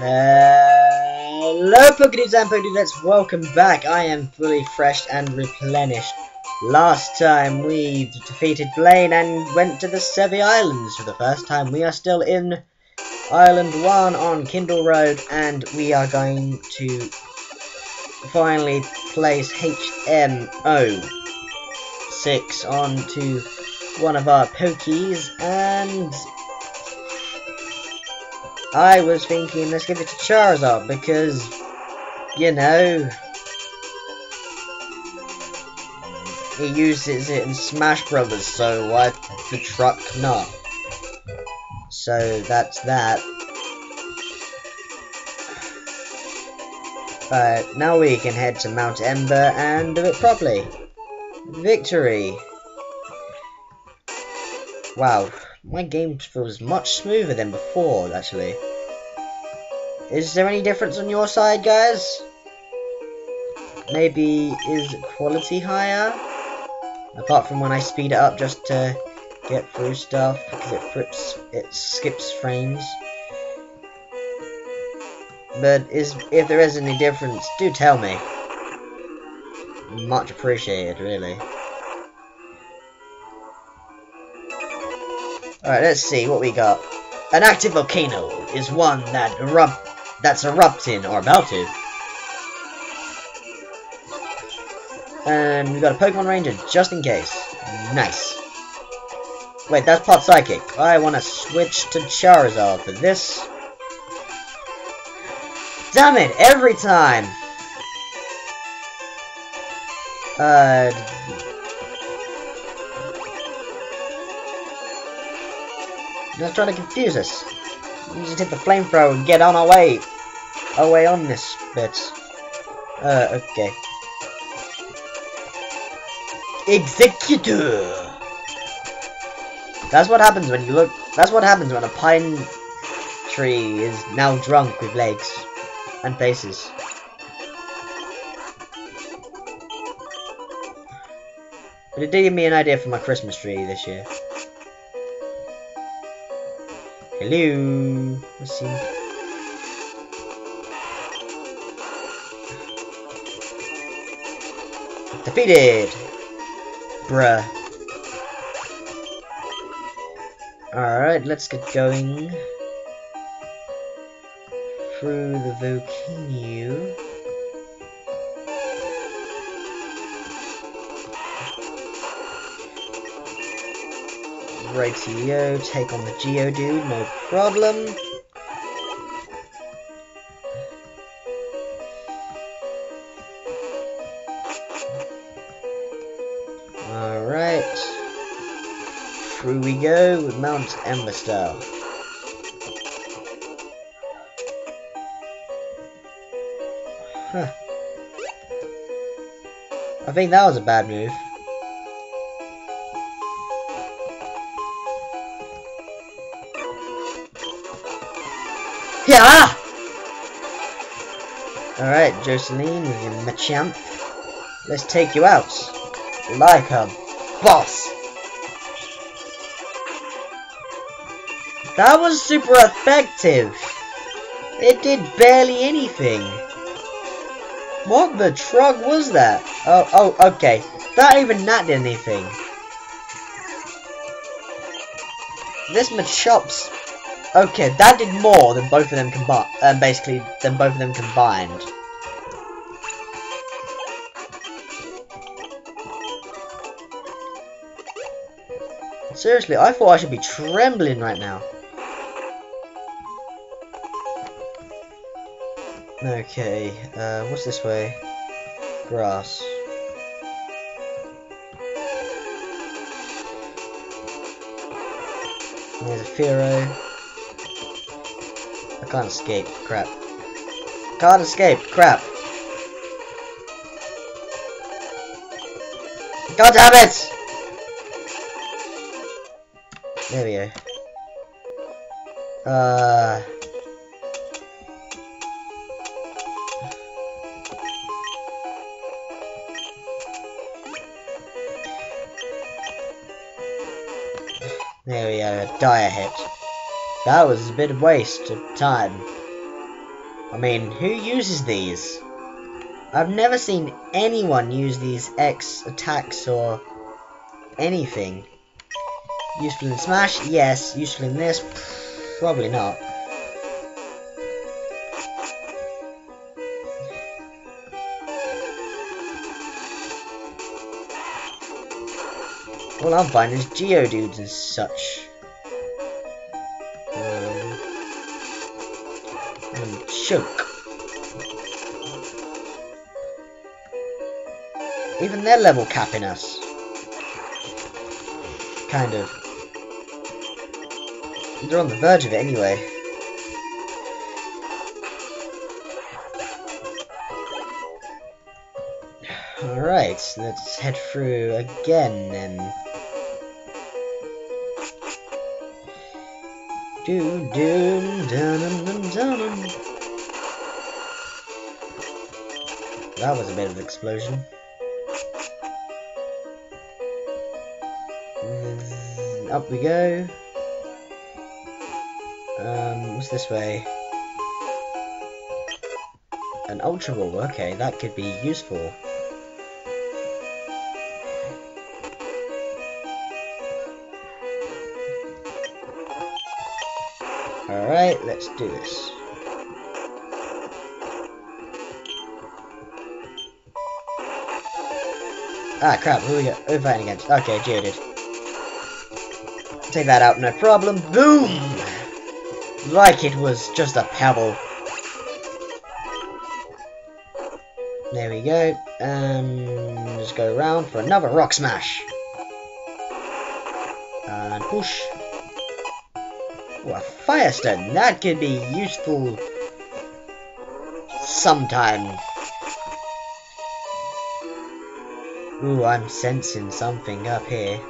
Hello, Pokedudes and Pokedudettes, welcome back. I am fully fresh and replenished. Last time we defeated Blaine and went to the Sevii Islands for the first time. We are still in Island 1 on Kindle Road and we are going to finally place HMO 6 onto one of our Pokies and I was thinking let's give it to Charizard because, you know, he uses it in Smash Brothers, so why the truck not? So that's that. But now we can head to Mount Ember and do it properly. Victory! Wow, my game feels much smoother than before, actually. Is there any difference on your side, guys? Maybe is quality higher? Apart from when I speed it up just to get through stuff, because it frips, it skips frames. But is if there is any difference, do tell me. Much appreciated, really. Alright, let's see what we got. An active volcano is one that erupt that's erupting or about to. And we got a Pokemon Ranger just in case. Nice. Wait, that's Pot Psychic. I want to switch to Charizard for this. Damn it, every time! Uh... Not trying to confuse us. We just hit the flamethrower and get on our way. Our way on this bit. Uh, okay. Exeggutor! That's what happens when you look... That's what happens when a pine tree is now drunk with legs and faces. But it did give me an idea for my Christmas tree this year. Hello. Let's see. Defeated. Bruh. Alright, let's get going through the volcano. Rightio, take on the Geodude, no problem. Alright. Through we go with Mount Ember style. Huh. I think that was a bad move. Yeah! Alright, Jocelyn, your Machamp. Let's take you out. Like a boss. That was super effective. It did barely anything. What the truck was that? Oh, oh, okay. That even that did anything. This Machops Okay, that did more than both of them combined. Um, basically, than both of them combined. Seriously, I thought I should be trembling right now. Okay, uh, what's this way? Grass. There's a Fearow. Can't escape. Crap. Can't escape. Crap. God damn it! There we go. Uh... There we go, a dire hit. That was a bit of waste of time. I mean, who uses these? I've never seen anyone use these X attacks or anything. Useful in Smash? Yes. Useful in this? Probably not. All I'm finding is Geodudes and such. And Even they're level capping us. Kind of. They're on the verge of it anyway. Alright, let's head through again then. Do do dun dun dun dun. That was a bit of an explosion. Up we go. Um, what's this way? An Ultra Ball, okay, that could be useful. Alright, let's do this. Ah, crap, who are we, go who are we fighting against? Okay, Geodude. Take that out, no problem. Boom! Like it was just a pebble. There we go. And just go around for another rock smash. And push. Oh, a firestone. That could be useful sometime. Ooh, I'm sensing something up here.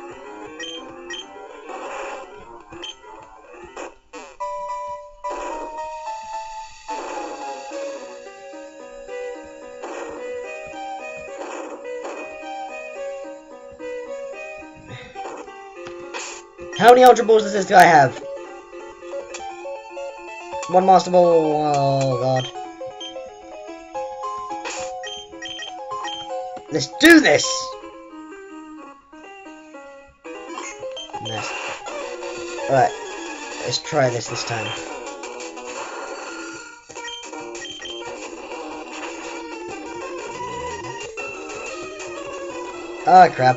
How many Ultra Balls does this guy have? One Master Ball. Oh, God. Let's do this! Alright. Let's try this this time. Ah, crap.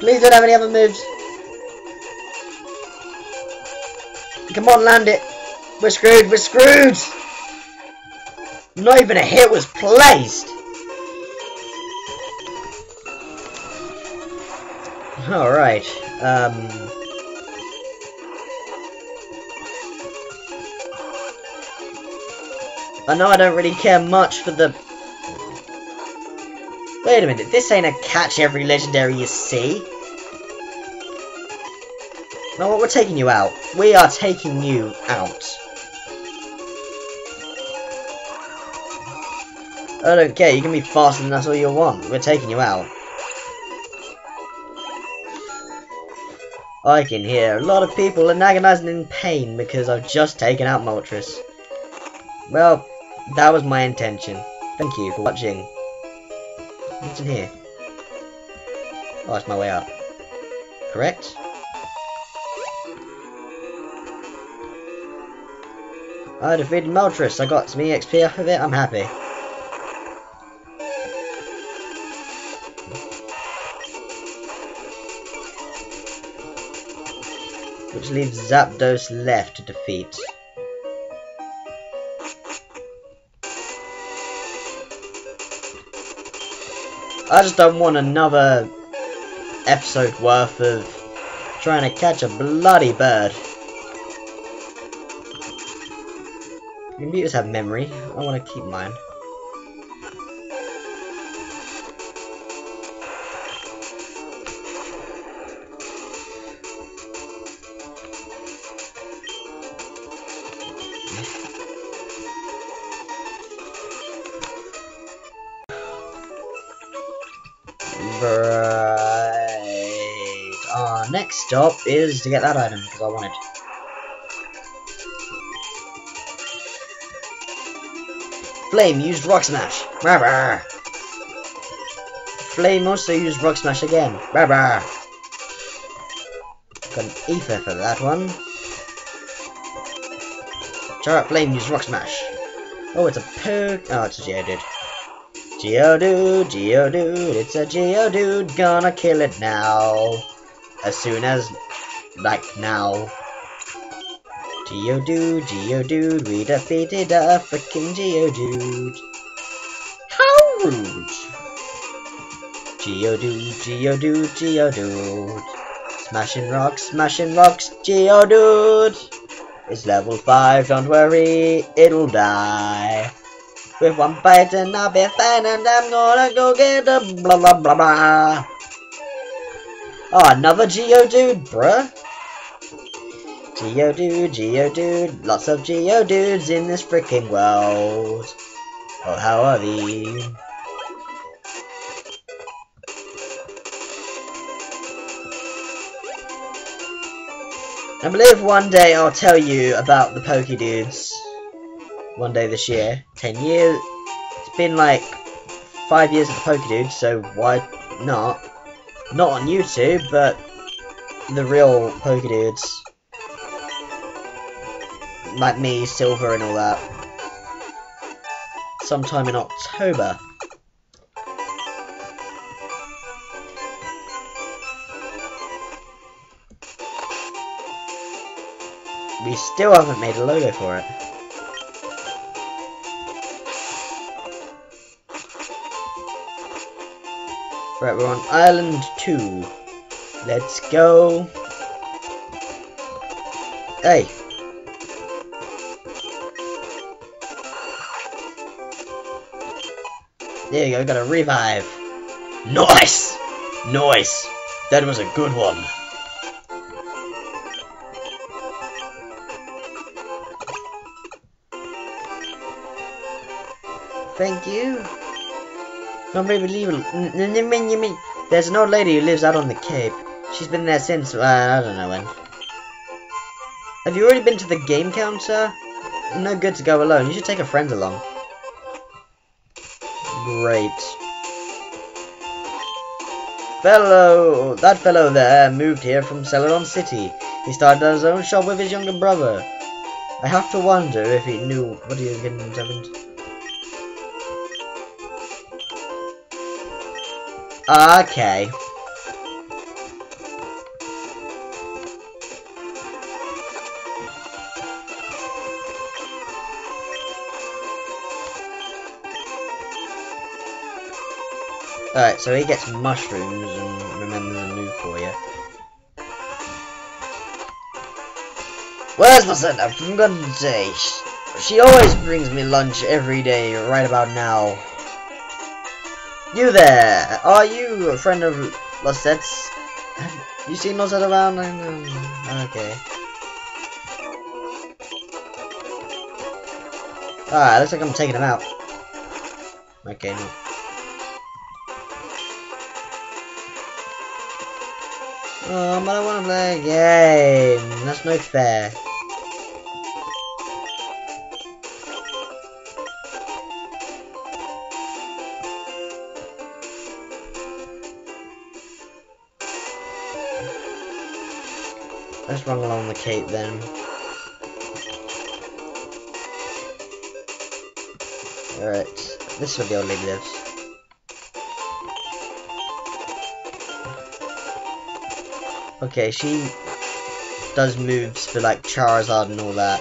Please don't have any other moves. Come on, land it. We're screwed, we're screwed! Not even a hit was placed! Alright, um... I know I don't really care much for the... Wait a minute, this ain't a catch every legendary you see. No, what? We're taking you out. We are taking you out. I don't care, you can be faster than us all you want. We're taking you out. I can hear a lot of people are agonizing in pain because I've just taken out Moltres. Well, that was my intention. Thank you for watching. What's in here? Oh, it's my way up. Correct? I defeated Moltres. I got some EXP off of it. I'm happy. Which leaves Zapdos left to defeat. I just don't want another episode worth of trying to catch a bloody bird. Computers have memory. I want to keep mine. Stop is to get that item because I want it. Flame used Rock Smash. Rah, Flame also used Rock Smash again. Rah. Got an Ether for that one. Chariot Flame used Rock Smash. Oh, it's a poke. Oh, it's a Geodude. Geodude, Geodude, it's a Geodude, gonna kill it now. As soon as, like, now. Geodude, Geodude, we defeated a freaking Geodude. How rude! Geodude, Geodude, Geodude. Smashing rocks, smashing rocks, Geodude! It's level 5, don't worry, it'll die. With one bite and I'll be fine and I'm gonna go get a blah blah blah blah. Oh, another Geodude, bruh. Geodude, Geodude, lots of Geodudes in this freaking world. Oh, how are we? I believe one day I'll tell you about the Pokedudes. One day this year. Ten years. It's been like five years of the Pokedude, so why not? Not on YouTube, but the real Pokedudes. Like me, Silver and all that. Sometime in October. We still haven't made a logo for it. Right, we're on Island 2. Let's go. Hey. There you go, got a revive. Nice! Nice! That was a good one. Thank you. Not very believable. There's an old lady who lives out on the Cape. She's been there since, uh, I don't know when. Have you already been to the game counter? No good to go alone. You should take a friend along. Great. Fellow, that fellow there moved here from Celadon City. He started his own shop with his younger brother. I have to wonder if he knew what he was getting himself into. Okay. Alright, so he gets mushrooms and remembers a move for you. Where's my son? From sake. She always brings me lunch every day, right about now. You there! Are you a friend of Lostelle's? You seen Losette around? Okay. Alright, looks like I'm taking him out. Okay, no. Oh, but I want to play a game. That's no fair. Let's run along the cape then. Alright, this is be lady lives. Okay, she does moves for like Charizard and all that.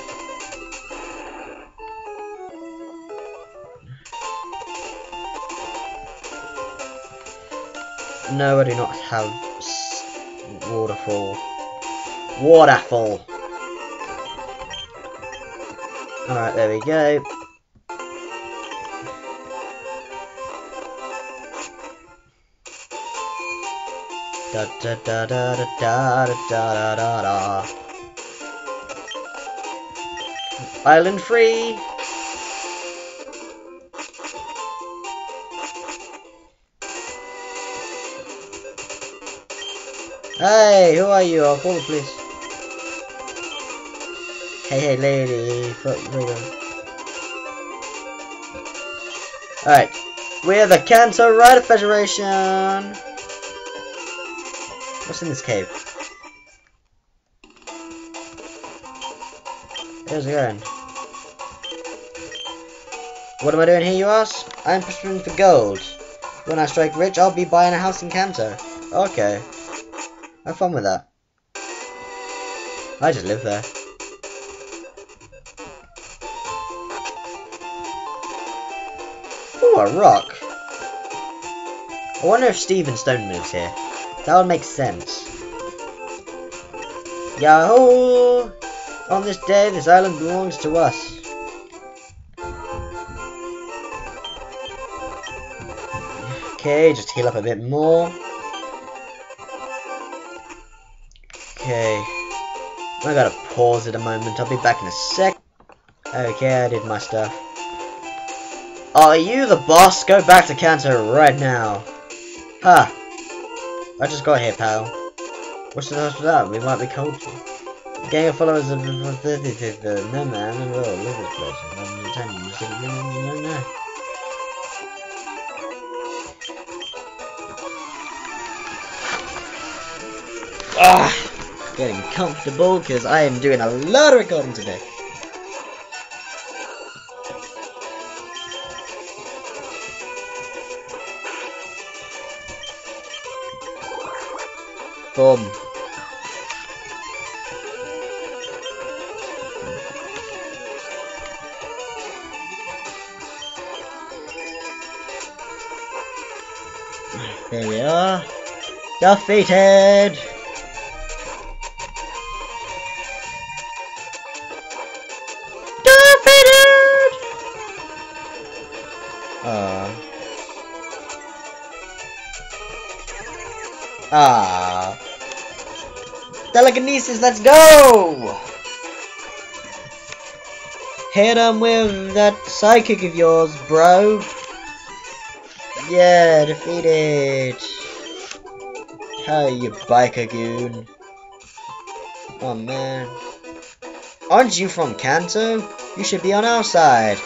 No, I do not have waterfall. Waterfall. Alright, there we go. Da da da da da da da da da da. Island free. Hey, who are you? I'll call the police. Hey, hey, lady. Alright. We're the Kanto Rider Federation! What's in this cave? Where's it going? What am I doing here, you ask? I'm pursuing for gold. When I strike rich, I'll be buying a house in Kanto. Okay. Have fun with that. I just live there. A rock. I wonder if Steven Stone moves here. That would make sense. Yahoo! On this day, this island belongs to us. Okay, just heal up a bit more. Okay. I gotta pause it a moment. I'll be back in a sec. Okay, I did my stuff. Are you the boss? Go back to Kanto right now. Huh. I just got here, pal. What's the hell for that? We might be cold. Gang of followers of the no man and will live this place. No, no, no. Ah, getting comfortable because I am doing a lot of recording today. Boom. There we are. Defeated! Let's go! Hit him with that psychic of yours, bro. Yeah, defeated. Hi, you biker goon. Oh man. Aren't you from Kanto? You should be on our side.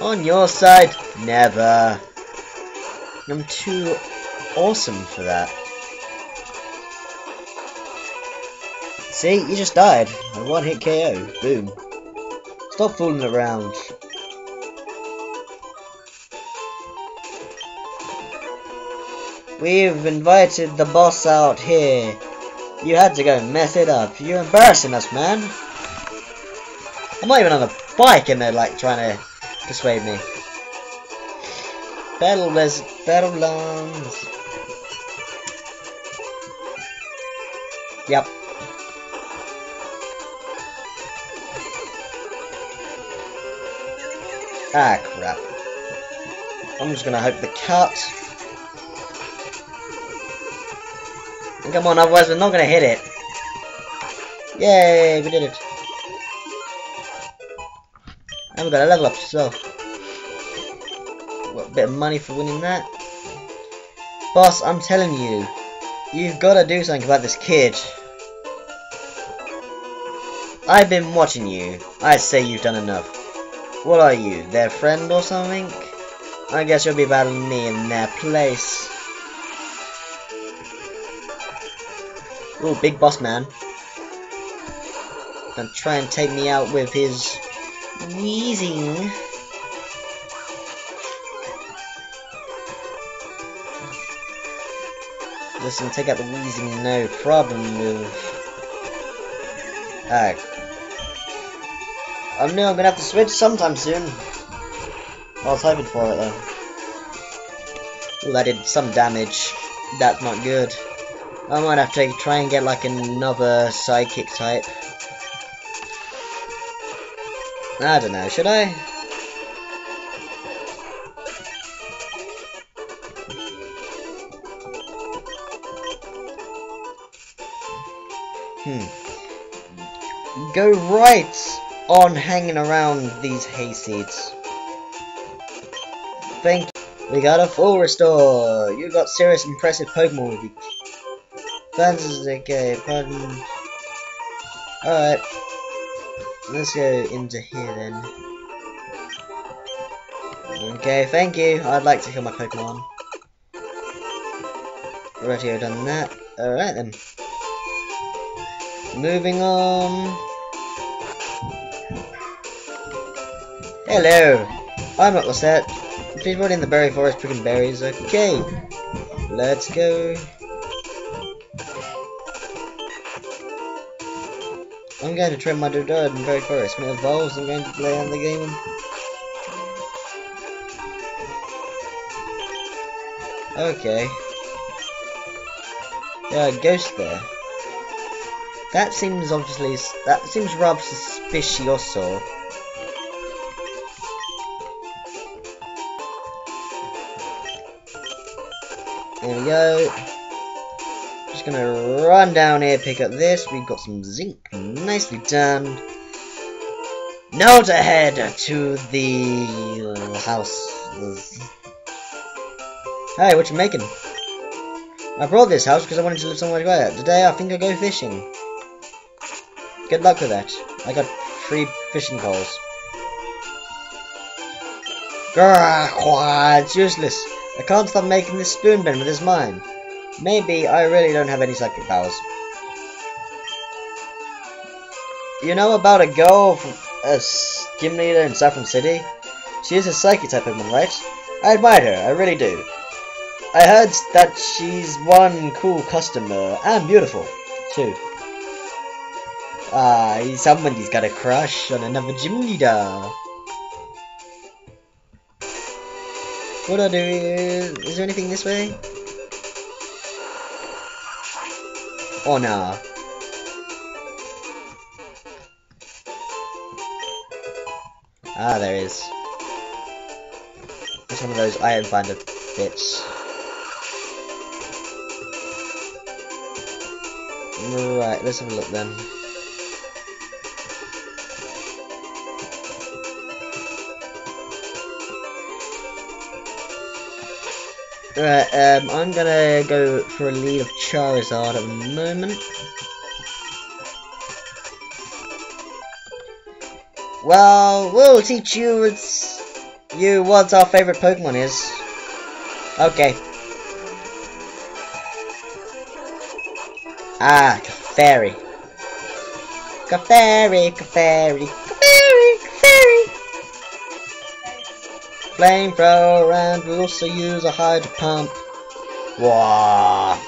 On your side? Never. I'm too awesome for that. See, you just died. A one hit KO. Boom. Stop fooling around. We've invited the boss out here. You had to go mess it up. You're embarrassing us, man. I'm not even on a bike and they're like trying to persuade me. Battle res battle lungs. Yep. Ah crap. I'm just gonna hope the cut Come on, otherwise we're not gonna hit it. Yay, we did it. And we got a level up, so. What, a bit of money for winning that. Boss, I'm telling you, you've got to do something about this kid. I've been watching you. I say you've done enough. What are you, their friend or something? I guess you'll be battling me in their place. Ooh, big boss man. Gonna try and take me out with his wheezing. Listen, take out the wheezing, no problem with... Alright. I know I'm gonna have to switch sometime soon. I was hoping for it though. Ooh, that did some damage. That's not good. I might have to try and get like another psychic type. I don't know, should I? Hmm. Go right on hanging around these hayseeds. Thank you. We got a full restore. You got serious impressive Pokemon with you. Fantastic game, pardon. Alright. Let's go into here then. Okay, thank you. I'd like to kill my Pokemon. Already done that. Alright then. Moving on. Hello. I'm not Lissette. Please run in the berry forest picking berries. Okay. Let's go. I'm going to train my Doduo in berry forest. When it evolves, I'm going to play on the game. Okay. Yeah, a ghost there. That seems obviously, that seems rather suspicioso. Go. Just gonna run down here, pick up this. We've got some zinc. Nicely done. Note ahead to the house. Hey, what you making? I brought this house because I wanted to live somewhere quiet. Today I think I'll go fishing. Good luck with that. I got free fishing poles. Grrrr, it's useless. I can't stop making this spoon bend with his mind. Maybe I really don't have any psychic powers. You know about a girl from a gym leader in Saffron City? She is a psychic type woman, right? I admire her, I really do. I heard that she's one cool customer and beautiful, too. Ah, somebody's got a crush on another gym leader. What I do? Is there anything this way? Oh no. Ah, there is. It's one of those iron finder bits. Right, let's have a look then. Right, um, I'm gonna go for a lead of Charizard at the moment. Well, we'll teach you you what our favorite Pokemon is. Okay. Ah, Clefairy. Clefairy, Clefairy, Flamethrower and we'll also use a Hydro Pump. Wow.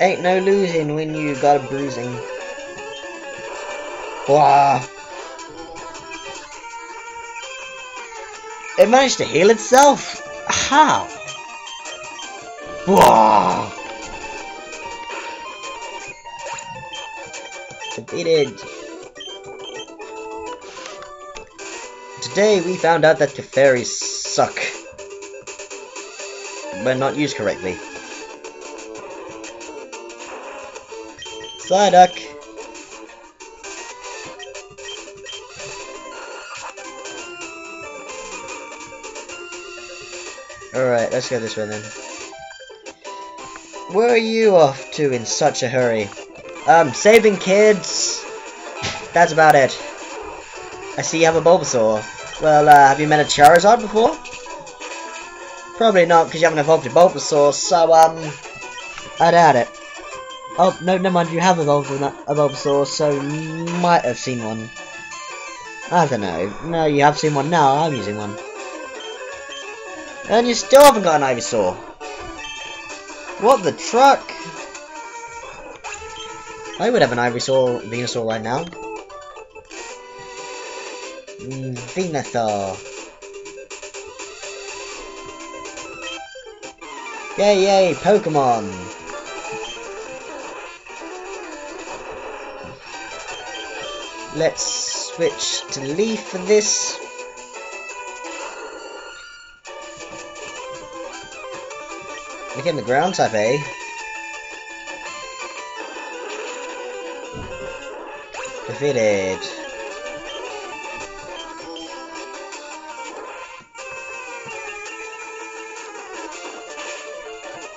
Ain't no losing when you got a bruising. Wow. It managed to heal itself? How? Wow. Defeated. Today we found out that the fairies suck. When not used correctly. Psyduck. Alright, let's go this way then. Where are you off to in such a hurry? Um, saving kids. That's about it. I see you have a Bulbasaur. Well, uh, have you met a Charizard before? Probably not, because you haven't evolved a Bulbasaur, so, um, I doubt it. Oh, no, never mind, you have evolved a Bulbasaur, so you might have seen one. I don't know. No, you have seen one now, I'm using one. And you still haven't got an Ivysaur. What the truck? I would have an Ivysaur, Venusaur right now. Venusaur. Yay, yay, Pokemon! Let's switch to Leaf for this. Became the ground type, eh? Defeated.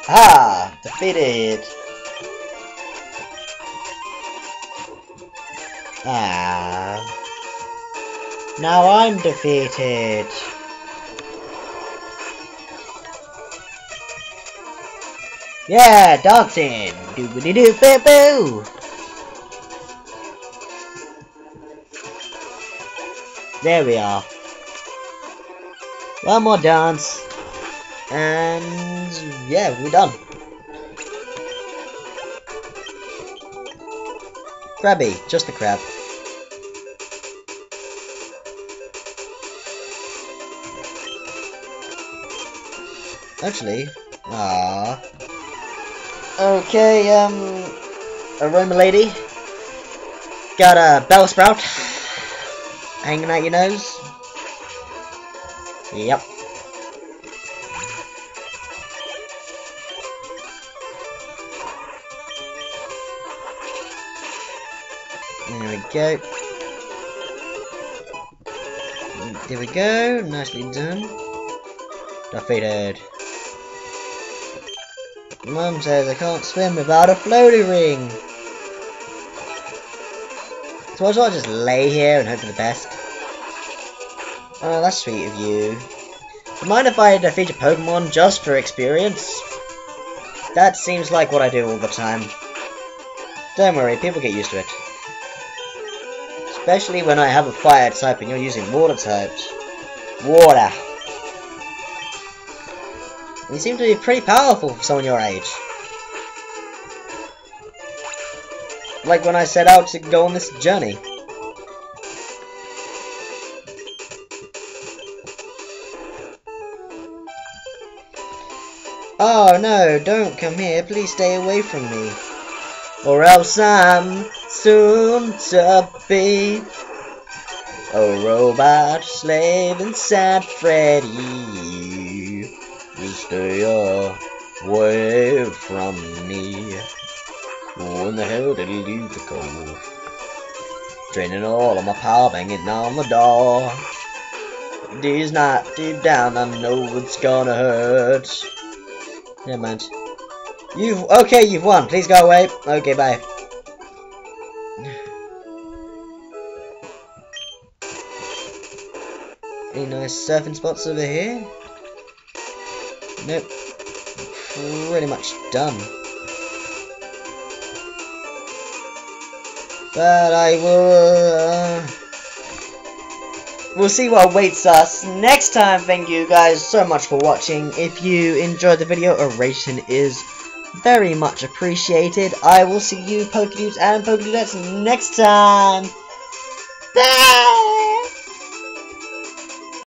Ah! Defeated! Ah. Now I'm defeated. Yeah, dancing. Doobity doo boo boo. There we are. One more dance. And yeah, we're done. Krabby, just a crab. Actually, ah. Okay, um, aroma lady. Got a Bellsprout hanging out your nose. Yep. Go. There we go. Nicely done. Defeated. Mum says I can't swim without a floaty ring. So I just just lay here and hope for the best. Oh, that's sweet of you mind if I defeat a Pokemon just for experience? That seems like what I do all the time. Don't worry, people get used to it. Especially when I have a fire type and you're using water types. Water. You seem to be pretty powerful for someone your age. Like when I set out to go on this journey. Oh no, don't come here, please stay away from me. Or else I'm soon to be a robot slave inside Freddy. Just stay away from me. When the hell did he leave the cove? Draining all of my power, banging on the door. These not deep down, I know it's gonna hurt. Never mind. You've okay. You've won. Please go away. Okay, bye. Nice surfing spots over here? Nope. Pretty much done. But I will. Uh, we'll see what awaits us next time. Thank you guys so much for watching. If you enjoyed the video, a rating is very much appreciated. I will see you, Pokedudes and Pokedudettes, next time. Bye!